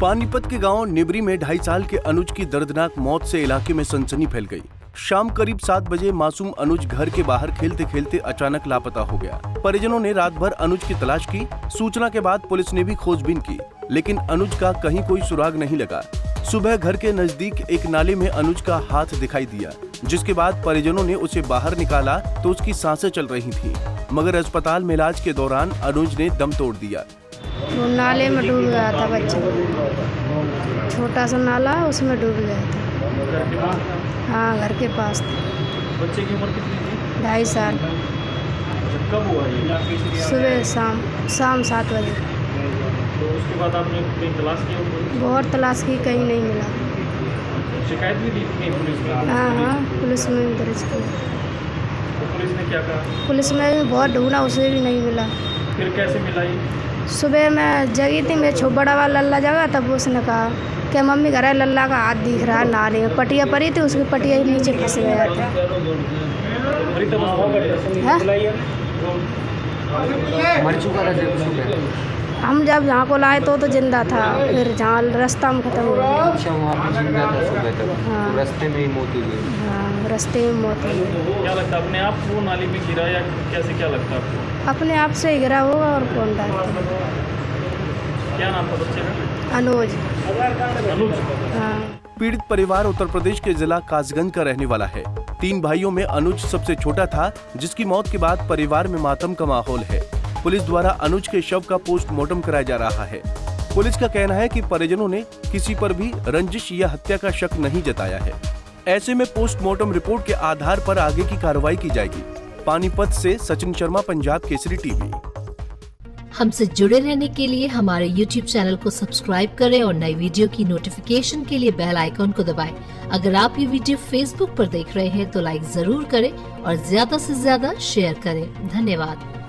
पानीपत के गाँव निबरी में ढाई साल के अनुज की दर्दनाक मौत से इलाके में सनसनी फैल गई। शाम करीब सात बजे मासूम अनुज घर के बाहर खेलते खेलते अचानक लापता हो गया। परिजनों ने रात भर अनुज की तलाश की सूचना के बाद पुलिस ने भी खोजबीन की लेकिन अनुज का कहीं कोई सुराग नहीं लगा। सुबह घर के नज़दीक एक नाले में अनुज का हाथ दिखाई दिया जिसके बाद परिजनों ने उसे बाहर निकाला तो उसकी साँसें चल रही थीं, मगर अस्पताल में इलाज के दौरान अनुज ने दम तोड़ दिया। वो नाले में डूब गया था बच्चा। छोटा सा नाला उसमें डूब गया था। हाँ घर के पास था। बच्चे की उम्र कितनी थी? ढाई साल। कब हुआ ये? सुबह शाम शाम सात बजे। तो उसके बाद आपने कहीं तलाश उनको? बहुत तलाश की कहीं नहीं मिला। शिकायत भी दी थी पुलिस में हाँ हाँ पुलिस में भी दर्ज की तो पुलिस ने क्या कहा? पुलिस में भी बहुत ढूंढा उसे भी नहीं मिला। फिर कैसे मिला ये? सुबह मैं जगी थी मैं छो बड़ा वाला लल्ला जगा, तब उसने कहा कि मम्मी घर है, लल्ला का हाथ दिख रहा है नारे पटिया पड़ी थी, उसकी पटिया नीचे फंस गया था। मरी चुका हम जब यहाँ को लाए तो तो ज़िंदा था फिर जहाँ रास्ता में ख़त्म हो गया। अच्छा वहाँ पे ज़िंदा था सुबह तक। हाँ। तो रास्ते में ही मौत हो गई हाँ रास्ते में मौत हो गई क्या लगता है अपने आप वो नाली में गिरा या कैसे क्या लगता है आपको? अपने आप से ही गिरा होगा और कौन डालता क्या नाम था बच्चे का? अनुज। अनुज। हाँ। पीड़ित परिवार उत्तर प्रदेश के जिला कासगंज का रहने वाला है। तीन भाइयों में अनुज सबसे छोटा था जिसकी मौत के बाद परिवार में मातम का माहौल है। पुलिस द्वारा अनुज के शव का पोस्टमार्टम कराया जा रहा है। पुलिस का कहना है कि परिजनों ने किसी पर भी रंजिश या हत्या का शक नहीं जताया है। ऐसे में पोस्टमार्टम रिपोर्ट के आधार पर आगे की कार्रवाई की जाएगी। पानीपत से सचिन शर्मा, पंजाब केसरी टीवी। हमसे जुड़े रहने के लिए हमारे YouTube चैनल को सब्सक्राइब करें और नई वीडियो की नोटिफिकेशन के लिए बेल आइकॉन को दबाएँ। अगर आप ये वीडियो Facebook पर देख रहे हैं तो लाइक ज़रूर करें और ज़्यादा से ज़्यादा शेयर करें। धन्यवाद।